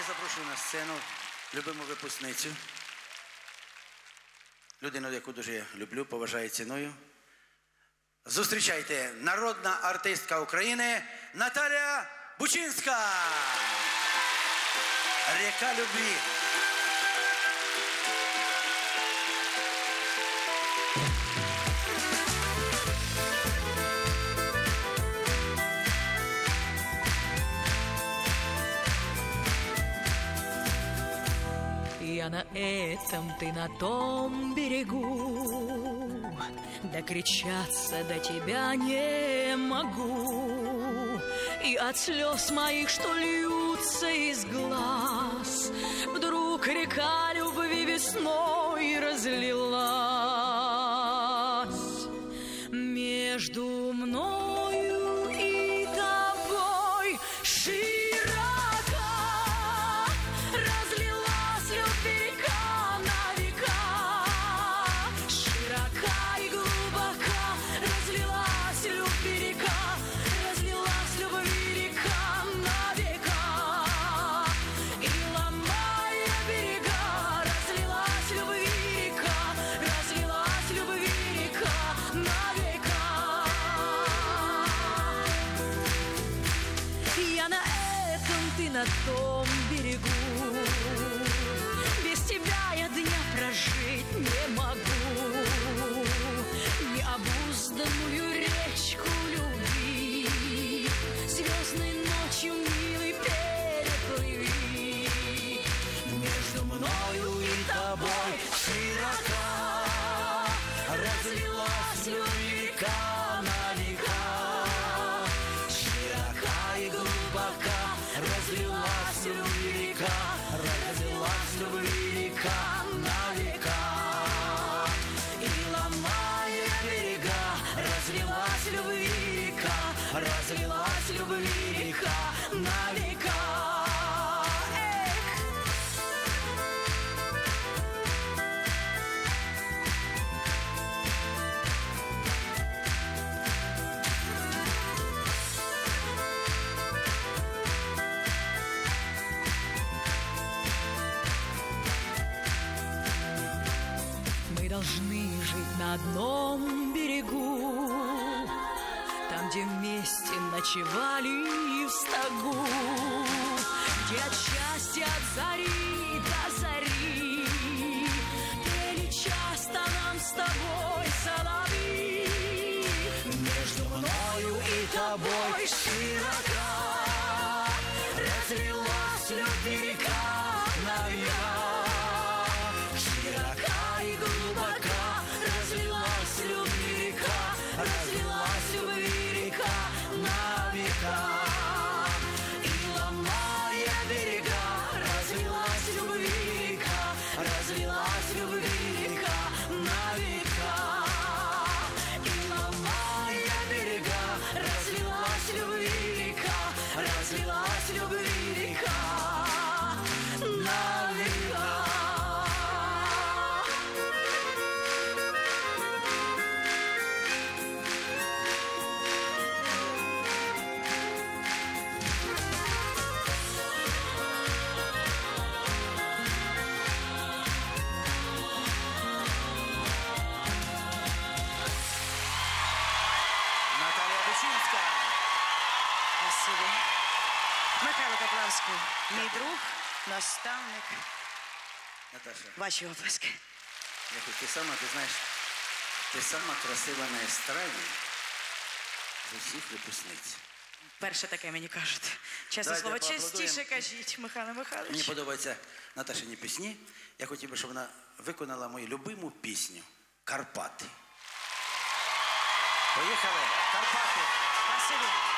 я запрошую на сцену любиму випускницю. Людину, яку дуже люблю, поважаю ціною. Зустрічайте народна артистка України Наталя Бучинська. Река любві. Я на этом, ты на том берегу. Докричаться до тебя не могу. И от слез моих, что льются из глаз Вдруг река любви весной разлилась на том берегу. Без тебя я дня прожить не могу разлилась любви река на века. Должны жить на одном берегу, где вместе ночевали в стогу, Где от счастья от зари до зари Пели часто нам с тобой соловьи. Между мною и тобой широка vida. Спасибо. Михайло Поплавський, мій друг, наставник. Наташа, Ваші оплески. ти сама, ти знаєш, ти сама красива на естраді з усіх випускниць. Перше таке мені кажуть. Чесне Давайте слово, поаплодуємо. частіше кажіть, Михайло Михайлович. Мені подобаються Наташині пісні. Я хотів би, щоб вона виконала мою любиму пісню Карпати. Поїхали! Карпати! Спасибо.